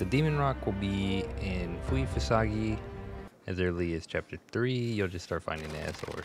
The Demon Rock will be in Fui Fusagi as early as chapter 3. You'll just start finding the Azor.